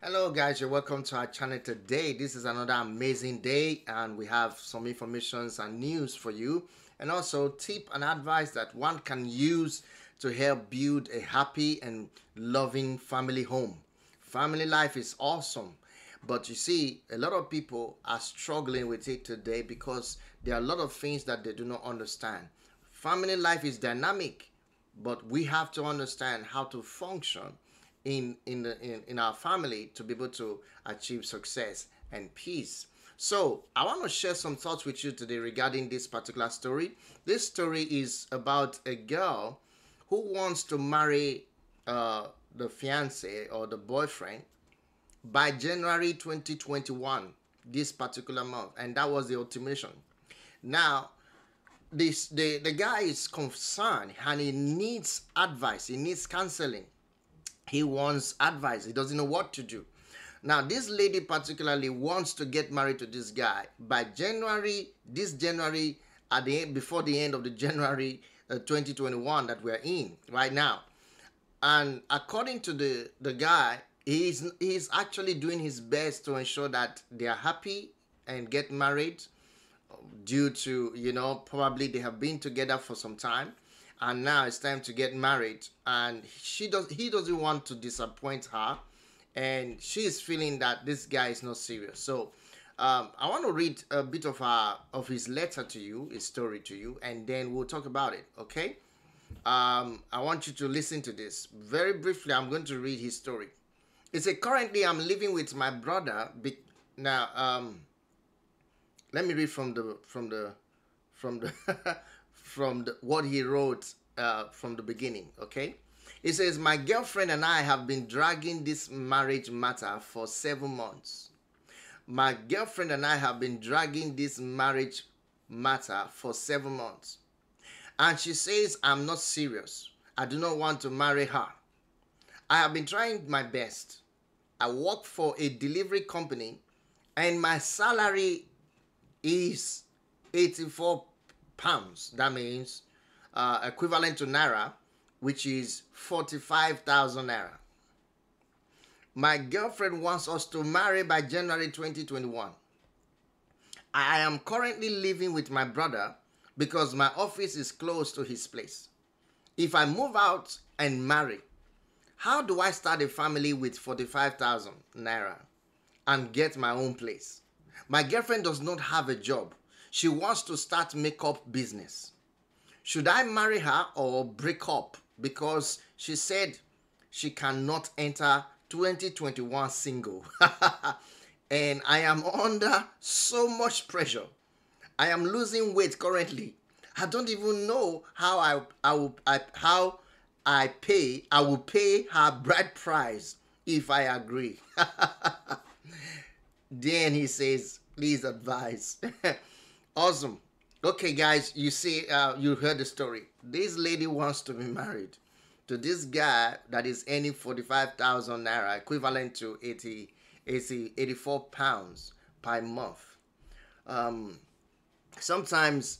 Hello guys, you're welcome to our channel today. This is another amazing day and we have some informations and news for you and also tip and advice that one can use to help build a happy and loving family home. Family life is awesome. But you see, a lot of people are struggling with it today because there are a lot of things that they do not understand. Family life is dynamic, but we have to understand how to function in in the in, in our family to be able to achieve success and peace. So i want to share some thoughts with you today regarding this particular story. This story is about a girl who wants to marry uh, the fiance or the boyfriend by january 2021 this particular month and that was the ultimatum. Now this the the guy is concerned and he needs advice he needs counseling he wants advice. He doesn't know what to do. Now, this lady particularly wants to get married to this guy by January, this January, at the before the end of the January uh, 2021 that we're in right now. And according to the, the guy, he's, he's actually doing his best to ensure that they are happy and get married due to, you know, probably they have been together for some time and now it's time to get married and she does he doesn't want to disappoint her and she is feeling that this guy is not serious so um, I want to read a bit of her of his letter to you, his story to you, and then we'll talk about it. Okay? Um, I want you to listen to this very briefly. I'm going to read his story. It says, "Currently, I'm living with my brother. Now, um, let me read from the from the from the from the, what he wrote uh, from the beginning. Okay, he says, "My girlfriend and I have been dragging this marriage matter for seven months. My girlfriend and I have been dragging this marriage matter for seven months, and she says I'm not serious. I do not want to marry her. I have been trying my best. I work for a delivery company, and my salary is 84 pounds. That means uh, equivalent to naira, which is 45,000 naira. My girlfriend wants us to marry by January 2021. I am currently living with my brother because my office is close to his place. If I move out and marry, how do I start a family with 45,000 naira and get my own place? My girlfriend does not have a job she wants to start makeup business. Should I marry her or break up? Because she said she cannot enter 2021 single. and I am under so much pressure. I am losing weight currently. I don't even know how I, I will I, how I pay. I will pay her bride price if I agree. then he says, please advise. Awesome. Okay, guys, you see, uh, you heard the story. This lady wants to be married to this guy that is earning 45,000 naira, equivalent to 80, 80, 84 pounds per month. Um, sometimes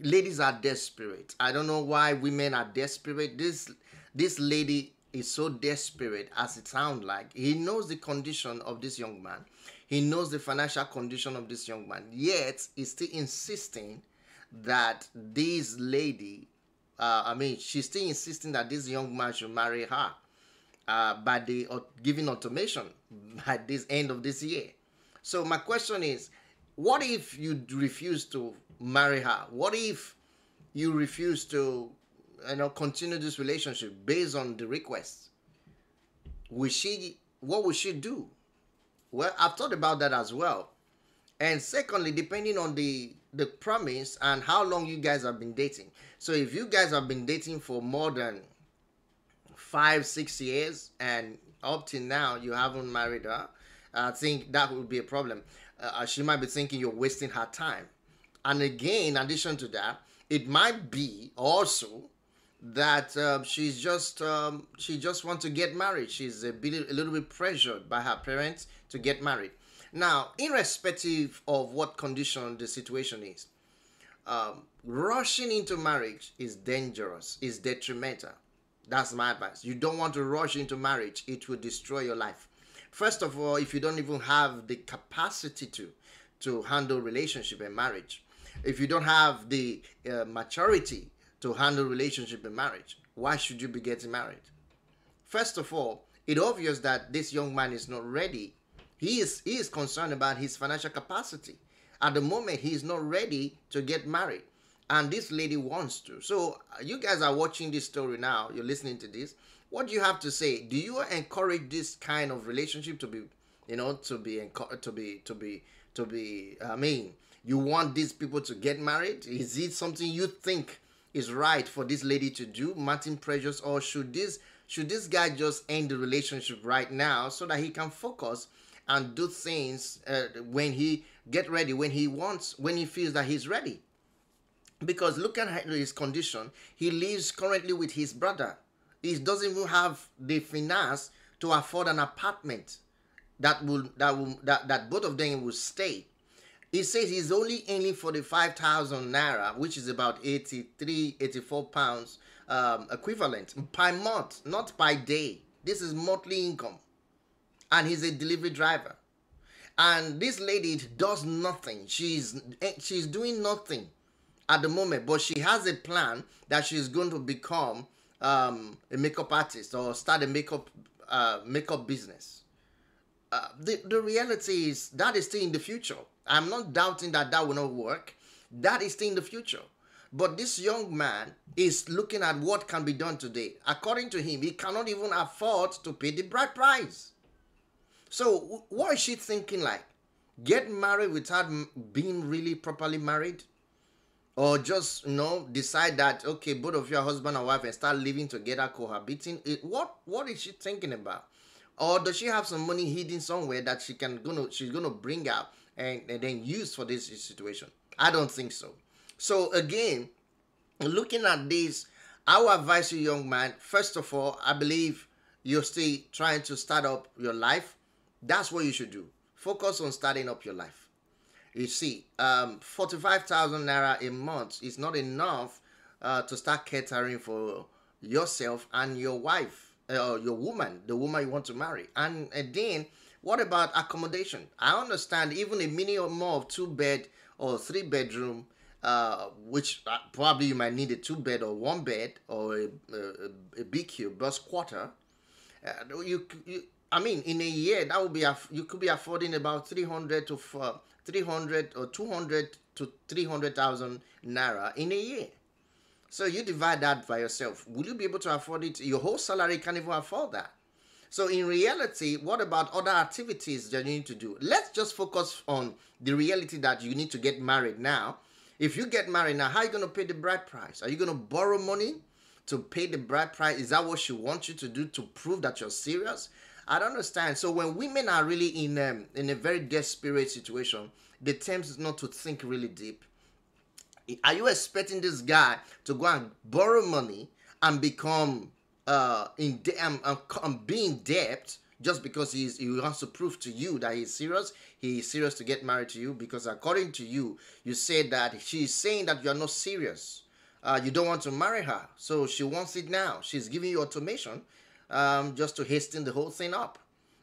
ladies are desperate. I don't know why women are desperate. This this lady is so desperate as it sounds like. He knows the condition of this young man. He knows the financial condition of this young man. Yet, he's still insisting that this lady, uh, I mean, she's still insisting that this young man should marry her uh, by the uh, giving automation by this end of this year. So my question is, what if you refuse to marry her? What if you refuse to, you know, continue this relationship based on the request? Will she? What will she do? Well, I've thought about that as well. And secondly, depending on the the promise and how long you guys have been dating. So if you guys have been dating for more than five, six years and up till now you haven't married her, I think that would be a problem. Uh, she might be thinking you're wasting her time. And again, in addition to that, it might be also that uh, she's just um, she just wants to get married. She's a, bit, a little bit pressured by her parents to get married. Now, irrespective of what condition the situation is, um, rushing into marriage is dangerous, is detrimental. That's my advice. You don't want to rush into marriage, it will destroy your life. First of all, if you don't even have the capacity to to handle relationship and marriage, if you don't have the uh, maturity to handle relationship and marriage, why should you be getting married? First of all, it's obvious that this young man is not ready. He is he is concerned about his financial capacity. At the moment, he is not ready to get married, and this lady wants to. So uh, you guys are watching this story now. You're listening to this. What do you have to say? Do you encourage this kind of relationship to be, you know, to be to be to be to be? I mean, you want these people to get married? Is it something you think is right for this lady to do, Martin Precious, or should this should this guy just end the relationship right now so that he can focus and do things uh, when he get ready when he wants when he feels that he's ready? Because look at his condition. He lives currently with his brother. He doesn't even have the finance to afford an apartment that will that will that, that both of them will stay he says he's only earning 45,000 naira which is about 83 84 pounds um, equivalent per month not by day. This is monthly income. And he's a delivery driver. And this lady does nothing. She's eh, she's doing nothing at the moment but she has a plan that she's going to become um, a makeup artist or start a makeup uh, makeup business. Uh, the, the reality is that is still in the future i'm not doubting that that will not work that is still in the future but this young man is looking at what can be done today according to him he cannot even afford to pay the bride price so what is she thinking like? Get married without being really properly married? Or just, you know, decide that, okay, both of you are husband and wife and start living together, cohabiting? It, what What is she thinking about? Or does she have some money hidden somewhere that she can gonna she's gonna bring out and, and then use for this situation? I don't think so. So again, looking at this, I would advise you, young man, first of all, I believe you're still trying to start up your life that's what you should do. Focus on starting up your life. You see, um, 45,000 naira a month is not enough uh, to start catering for yourself and your wife, uh, your woman, the woman you want to marry. And, and then, what about accommodation? I understand even a minimum of two bed or three bedroom, uh, which uh, probably you might need a two bed or one bed or a, a, a BQ boys quarter. Uh, you, you I mean, in a year, that would be you could be affording about three hundred to uh, three hundred or two hundred to three hundred thousand naira in a year. So you divide that by yourself. Will you be able to afford it? Your whole salary can't even afford that. So in reality, what about other activities that you need to do? Let's just focus on the reality that you need to get married now. If you get married now, how are you going to pay the bride price? Are you going to borrow money to pay the bride price? Is that what she wants you to do to prove that you're serious? I don't understand. So when women are really in um, in a very desperate situation, the terms is not to think really deep. Are you expecting this guy to go and borrow money and become uh in de- um, um, um, being debt just because he's he wants to prove to you that he's serious? He's serious to get married to you because according to you, you said that she's saying that you're not serious. Uh, you don't want to marry her, so she wants it now. She's giving you automation um, just to hasten the whole thing up.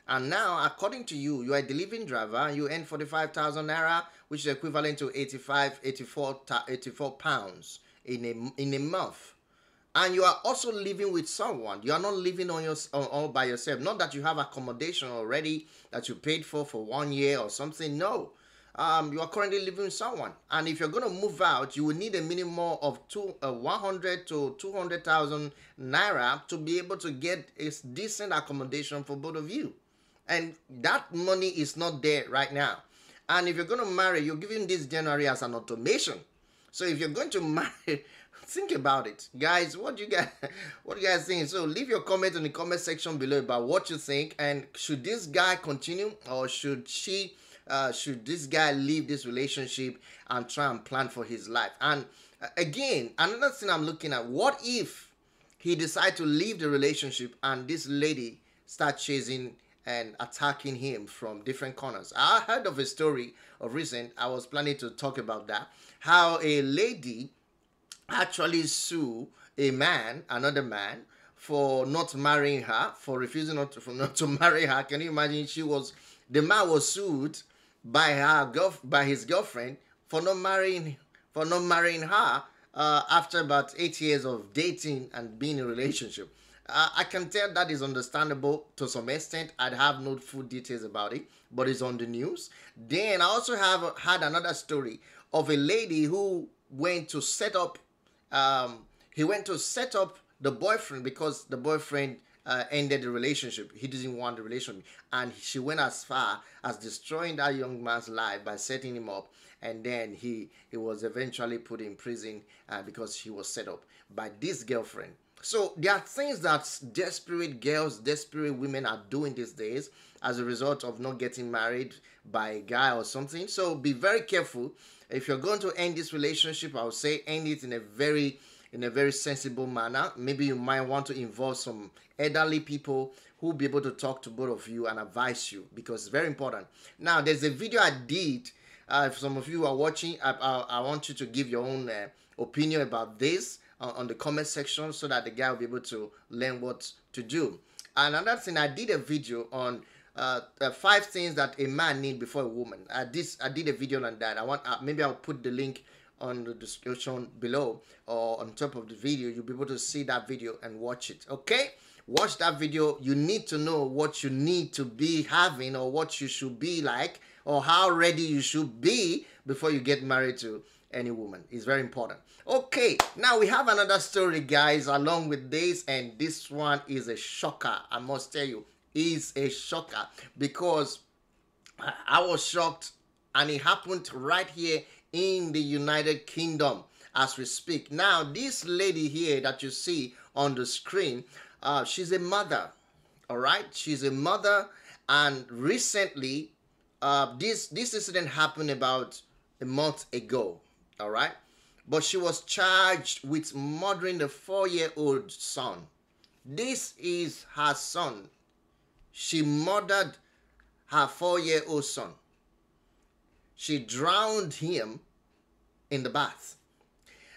And now, according to you, you are a delivering driver. You earn 45,000 naira, which is equivalent to 85, 84, 84 pounds in a, in a month. And you are also living with someone. You are not living on your all by yourself. Not that you have accommodation already that you paid for for one year or something. No, um, you are currently living with someone, and if you're going to move out, you will need a minimum of two, uh, 100 to 200,000 naira to be able to get a decent accommodation for both of you. And that money is not there right now. And if you're going to marry, you're giving this January as an automation. So if you're going to marry, think about it, guys. What do you guys, what do you guys think? So leave your comment in the comment section below about what you think. And should this guy continue or should she? uh, should this guy leave this relationship and try and plan for his life? And uh, again, another thing I'm looking at, what if he decide to leave the relationship and this lady start chasing and attacking him from different corners. I heard of a story of recent. I was planning to talk about that. How a lady actually sue a man, another man, for not marrying her, for refusing not to, not to marry her. Can you imagine? She was the man was sued by her girl by his girlfriend for not marrying for not marrying her uh, after about eight years of dating and being in a relationship. Uh, I can tell that is understandable to some extent. I'd have no full details about it, but it's on the news. Then I also have had another story of a lady who went to set up. Um, he went to set up the boyfriend because the boyfriend uh, ended the relationship. He didn't want the relationship, and she went as far as destroying that young man's life by setting him up. And then he he was eventually put in prison uh, because he was set up by this girlfriend. So there are things that desperate girls, desperate women are doing these days as a result of not getting married by a guy or something. So be very careful. If you're going to end this relationship, I would say end it in a very in a very sensible manner. Maybe you might want to involve some elderly people who will be able to talk to both of you and advise you because it's very important. Now, there's a video I did. Uh, if some of you are watching, I, I, I want you to give your own uh, opinion about this uh, on the comment section so that the guy will be able to learn what to do. And another thing, I did a video on uh, uh, five things that a man need before a woman. I I did a video on that. I want uh, maybe I'll put the link on the description below or on top of the video you'll be able to see that video and watch it okay watch that video you need to know what you need to be having or what you should be like or how ready you should be before you get married to any woman it's very important okay now we have another story guys along with this and this one is a shocker i must tell you is a shocker because i was shocked and it happened right here in the United Kingdom as we speak. Now, this lady here that you see on the screen, uh, she's a mother. All right, she's a mother, and recently, uh, this this incident happened about a month ago. All right, but she was charged with murdering the four-year-old son. This is her son. She murdered her four-year-old son. She drowned him in the bath.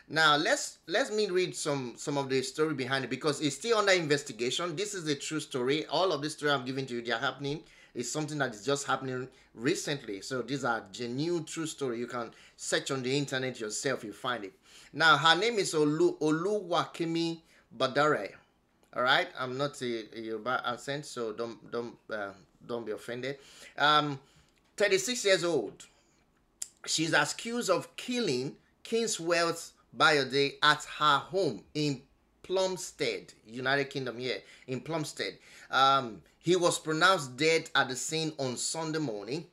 Now let's let me read some some of the story behind it because it's still under investigation. This is a true story. All of this story I'm giving to you, they are happening. It's something that is just happening recently. So these are genuine true story. You can search on the internet yourself, you find it. Now her name is Olu Oluwakemi Badare. All right, I'm not a, a Yoruba accent, so don't don't uh, don't be offended. Um, 36 years old she's accused of killing Kingswealth Bayode at her home in Plumstead, United Kingdom here, in Plumstead. Um, he was pronounced dead at the scene on Sunday morning.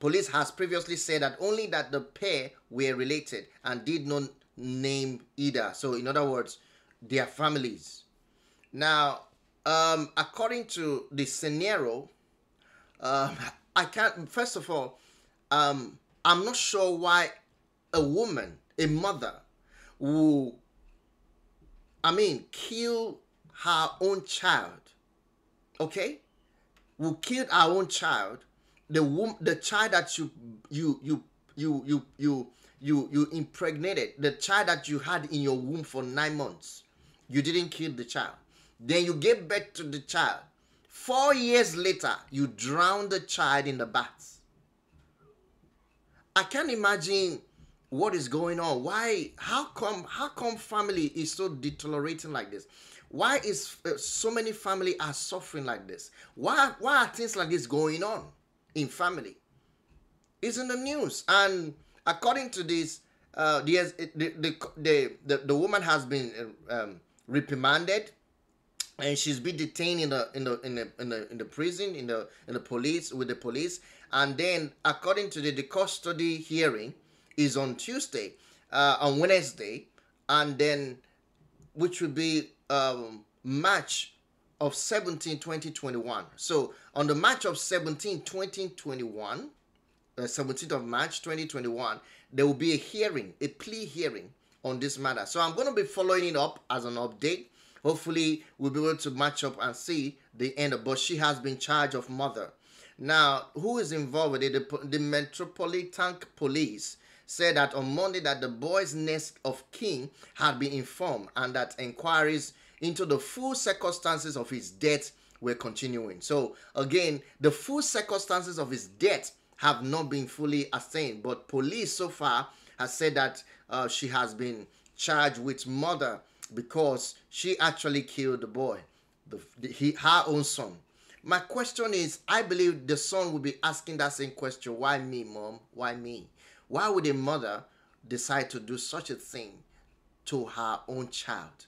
Police has previously said that only that the pair were related and did not name either. So, in other words, their families. Now, um, according to the scenario, um, I can't. First of all, um, I'm not sure why a woman, a mother, will, I mean, kill her own child. Okay? Will kill our own child. The womb, the child that you you you you you you you you impregnated, the child that you had in your womb for nine months. You didn't kill the child. Then you gave birth to the child. Four years later, you drowned the child in the bath. I can't imagine what is going on. Why? How come? How come family is so deteriorating like this? Why is uh, so many family are suffering like this? Why? Why are things like this going on in family? It's in the news, and according to this, uh, the, the, the, the, the woman has been um, reprimanded and she's been detained in the in the in the in the, in the prison in the in the police with the police and then according to the, the custody hearing is on tuesday uh, on wednesday and then which will be um, march of 17 2021 so on the march of 17 2021 uh, 17th of march 2021 there will be a hearing a plea hearing on this matter. So i'm going to be following it up as an update. Hopefully we'll be able to match up and see the end of but she has been charged of murder. Now, who is involved with it? The, the Metropolitan Police said that on Monday that the boy's nest of king had been informed and that inquiries into the full circumstances of his death we're continuing. So again, the full circumstances of his death have not been fully ascertained, but police so far has said that uh, she has been charged with murder because she actually killed the boy, the, the, he, her own son. My question is, I believe the son will be asking that same question. Why me, mom? Why me? Why would a mother decide to do such a thing to her own child?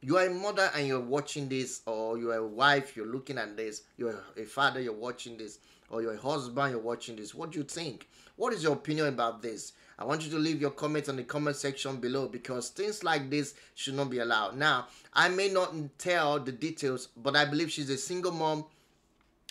You are a mother and you're watching this, or you're a wife, you're looking at this, you're a father, you're watching this, or you're a husband, you're watching this. What do you think? What is your opinion about this? I want you to leave your comments in the comment section below because things like this should not be allowed. Now, I may not tell the details, but I believe she's a single mom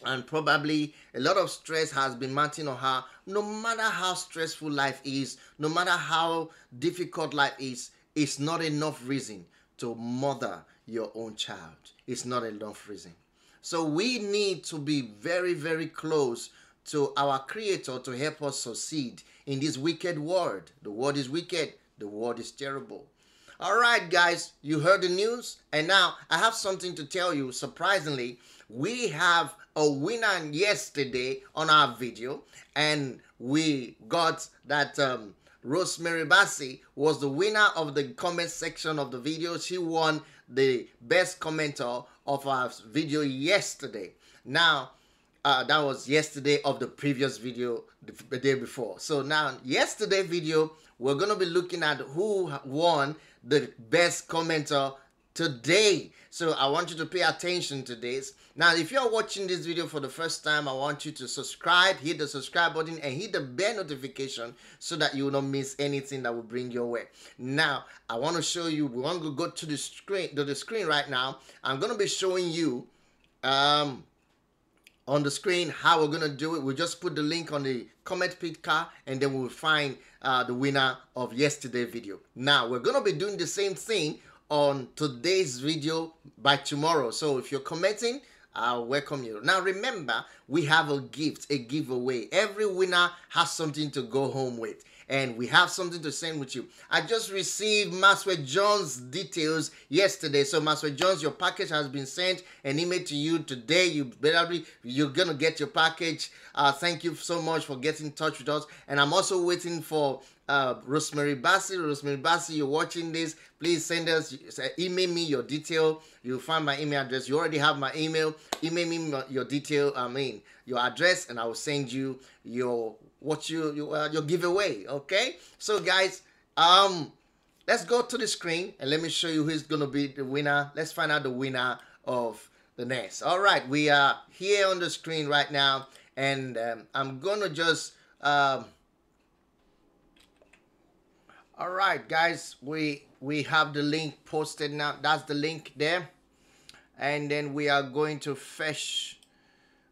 and probably a lot of stress has been mounting on her. No matter how stressful life is, no matter how difficult life is, it's not enough reason to mother your own child. It's not enough reason. So we need to be very, very close to our Creator to help us succeed in this wicked world. The world is wicked, the world is terrible. All right, guys, you heard the news, and now I have something to tell you. Surprisingly, we have a winner yesterday on our video, and we got that um, Rosemary Bassi was the winner of the comment section of the video. She won the best commenter of our video yesterday. Now, uh, that was yesterday of the previous video the, day before. So now, yesterday video, we're going to be looking at who won the best commenter today. So I want you to pay attention to this. Now, if you're watching this video for the first time, I want you to subscribe, hit the subscribe button and hit the bell notification so that you will not miss anything that will bring your way. Now, I want to show you, we want to go to the screen, to the screen right now. I'm going to be showing you um, on the screen how we're going to do it. We'll just put the link on the comment picture and then we'll find uh, the winner of yesterday video. Now, we're going to be doing the same thing on today's video by tomorrow. So if you're commenting, I'll welcome you. Now remember, we have a gift, a giveaway. Every winner has something to go home with. And we have something to send with you. I just received Maxwell Jones details yesterday. So Maxwell Jones, your package has been sent and emailed to you today. You better be, you're gonna get your package. Uh, thank you so much for getting in touch with us. And I'm also waiting for uh, Rosemary Bassi. Rosemary Bassi, you're watching this, please send us, email me your detail. You'll find my email address. You already have my email. Email me your detail, I mean, your address, and I will send you your what you, you uh, your giveaway. Okay, so guys, um, let's go to the screen and let me show you who's gonna be the winner. Let's find out the winner of the nest. All right, we are here on the screen right now, and um, I'm gonna just um all right guys we we have the link posted now that's the link there and then we are going to fetch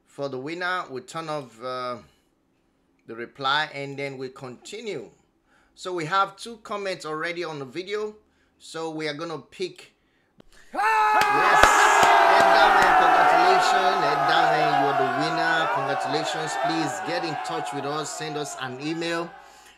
for the winner we turn off uh, the reply and then we continue. So we have two comments already on the video. So we are gonna pick yes. Congratulations. Ed you're the winner. Congratulations. Please get in touch with us. Send us an email.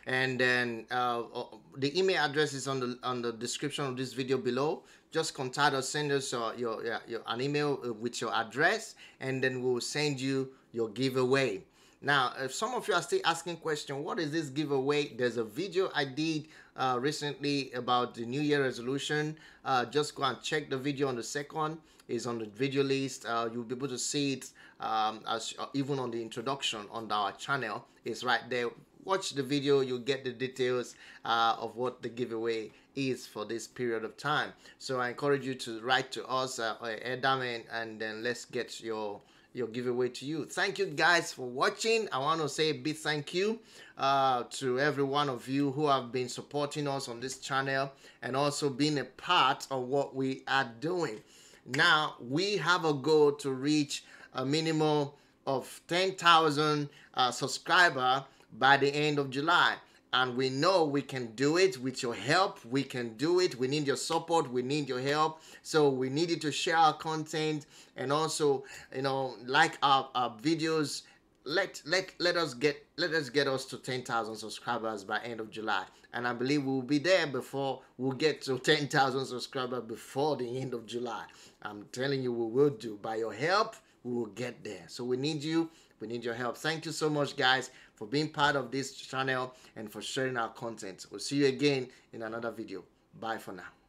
And then uh, uh, the email address is on the on the description of this video below. Just contact us. Send us uh, your, your, your, an email uh, with your address and then we'll send you your giveaway now if some of you are still asking question what is this giveaway? There's a video i did uh, recently about the new year resolution. Uh, just go and check the video on the second. Is on the video list. Uh, you'll be able to see it um, as uh, even on the introduction on our channel. It's right there. Watch the video. You'll get the details uh, of what the giveaway is for this period of time. So i encourage you to write to us uh, and then let's get your your giveaway to you. Thank you guys for watching. I want to say a big thank you uh, to every one of you who have been supporting us on this channel and also being a part of what we are doing. Now we have a goal to reach a minimum of 10,000 uh, subscriber by the end of July. And we know we can do it with your help. We can do it. We need your support. We need your help. So we need you to share our content and also, you know, like our, our videos let let let us get let us get us to 10,000 subscribers by end of July and I believe we'll be there before we'll get to 10,000 subscribers before the end of July I'm telling you we will do by your help we will get there so we need you we need your help. Thank you so much guys for being part of this channel and for sharing our content. We'll see you again in another video. Bye for now